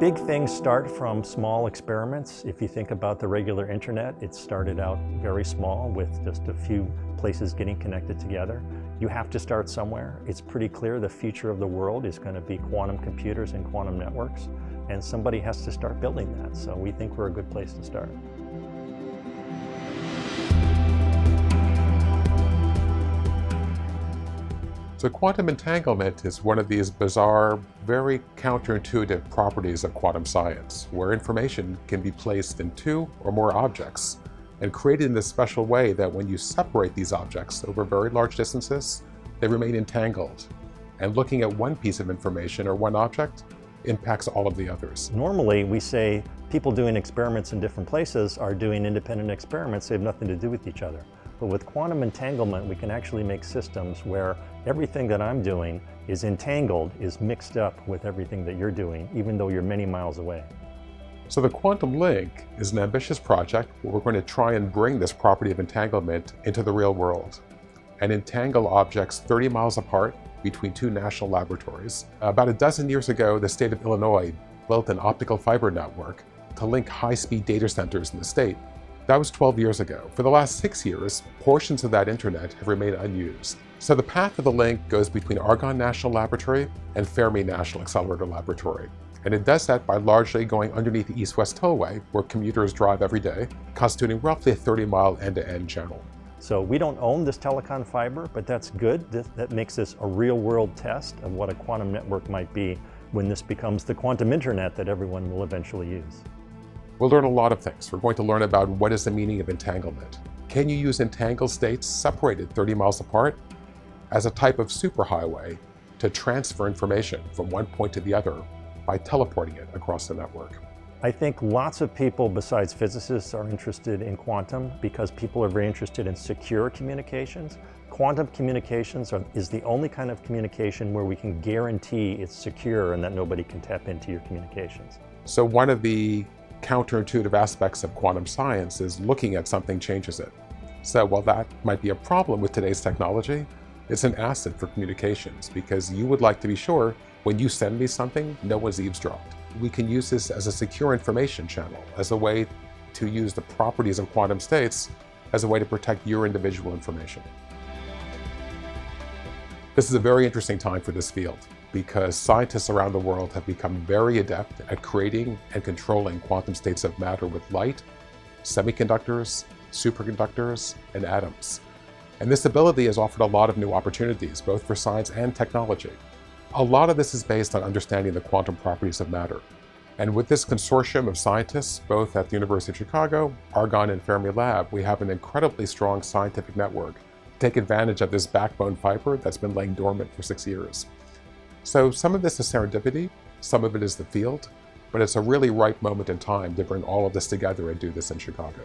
Big things start from small experiments. If you think about the regular internet, it started out very small with just a few places getting connected together. You have to start somewhere. It's pretty clear the future of the world is going to be quantum computers and quantum networks, and somebody has to start building that. So we think we're a good place to start. So quantum entanglement is one of these bizarre, very counterintuitive properties of quantum science, where information can be placed in two or more objects and created in this special way that when you separate these objects over very large distances, they remain entangled. And looking at one piece of information or one object impacts all of the others. Normally, we say people doing experiments in different places are doing independent experiments. They have nothing to do with each other. But with quantum entanglement, we can actually make systems where everything that I'm doing is entangled, is mixed up with everything that you're doing, even though you're many miles away. So the Quantum Link is an ambitious project where we're going to try and bring this property of entanglement into the real world and entangle objects 30 miles apart between two national laboratories. About a dozen years ago, the state of Illinois built an optical fiber network to link high-speed data centers in the state that was 12 years ago. For the last six years, portions of that internet have remained unused. So the path of the link goes between Argonne National Laboratory and Fermi National Accelerator Laboratory. And it does that by largely going underneath the east-west tollway, where commuters drive every day, constituting roughly a 30-mile end-to-end channel. So we don't own this telecom fiber, but that's good. That makes this a real-world test of what a quantum network might be when this becomes the quantum internet that everyone will eventually use. We'll learn a lot of things. We're going to learn about what is the meaning of entanglement. Can you use entangled states separated 30 miles apart as a type of superhighway to transfer information from one point to the other by teleporting it across the network? I think lots of people besides physicists are interested in quantum because people are very interested in secure communications. Quantum communications are, is the only kind of communication where we can guarantee it's secure and that nobody can tap into your communications. So one of the counterintuitive aspects of quantum science is looking at something changes it. So while that might be a problem with today's technology, it's an asset for communications because you would like to be sure when you send me something, no one's eavesdropped. We can use this as a secure information channel, as a way to use the properties of quantum states as a way to protect your individual information. This is a very interesting time for this field because scientists around the world have become very adept at creating and controlling quantum states of matter with light, semiconductors, superconductors, and atoms. And this ability has offered a lot of new opportunities, both for science and technology. A lot of this is based on understanding the quantum properties of matter. And with this consortium of scientists, both at the University of Chicago, Argonne, and Fermilab, we have an incredibly strong scientific network to take advantage of this backbone fiber that's been laying dormant for six years. So some of this is serendipity, some of it is the field, but it's a really ripe moment in time to bring all of this together and do this in Chicago.